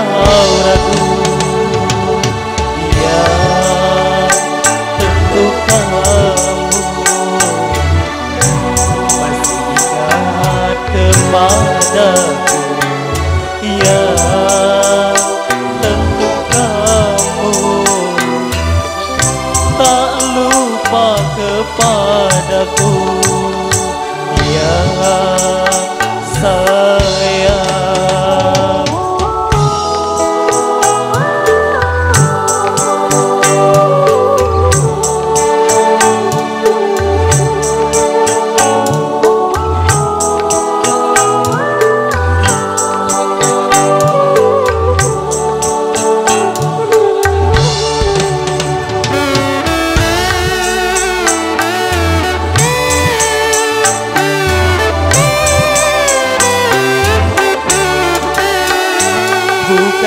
engkau ragu. Ya, tentu kamu masih ingat kepadaku Ya tentu kamu Tak lupa kepadaku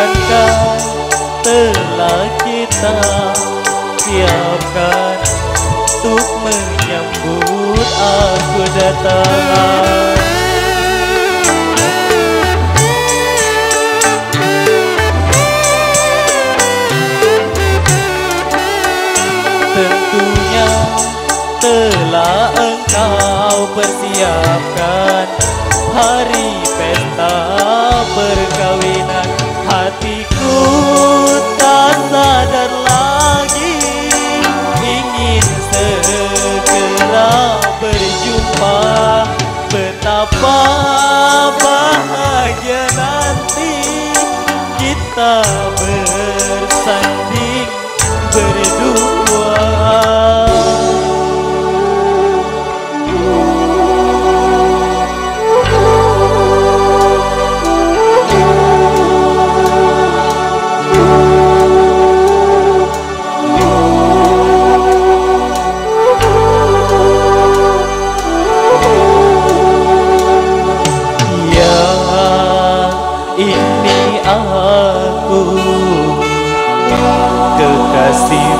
Bukankah telah kita siapkan Untuk menyambut aku datang? Tentunya telah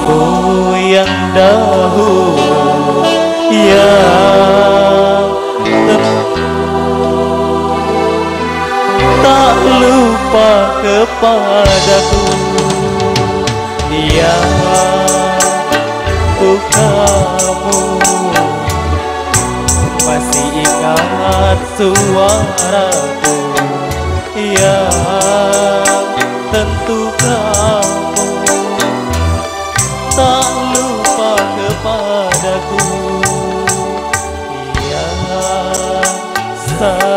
Kekasihmu yang dahulu Ya. Tak lupa kepadaku Ya ku masih ingat suaraku Ya. Tentu sayang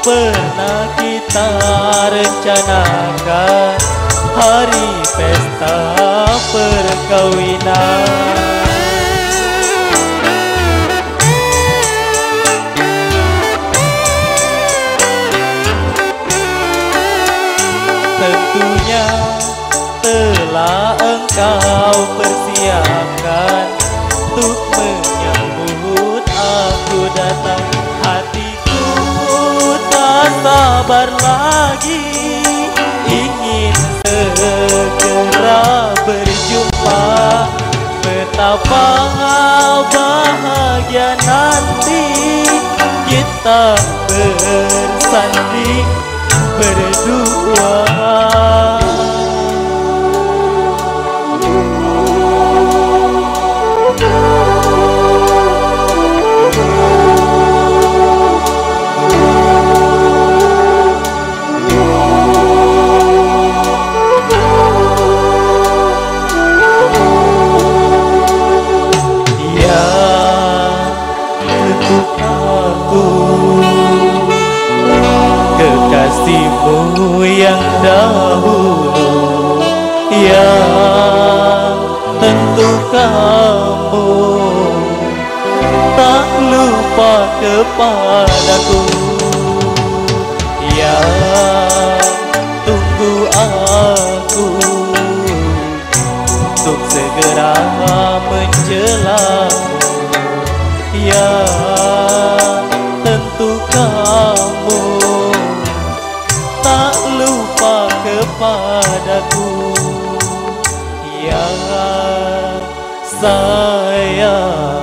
pernah kita rencanakan Hari pesta perkawinan. Tentunya telah engkau persiapkan Untuk menyambut aku datang sabar lagi. Ingin segera berjumpa. Betapa bahagia nanti. Kita bersanding aku Kekasihmu yang dahulu ya tentu kamu Tak lupa kepadaku ya tunggu aku Untuk segera menjelang Yeah. Kepadaku. Ya sayang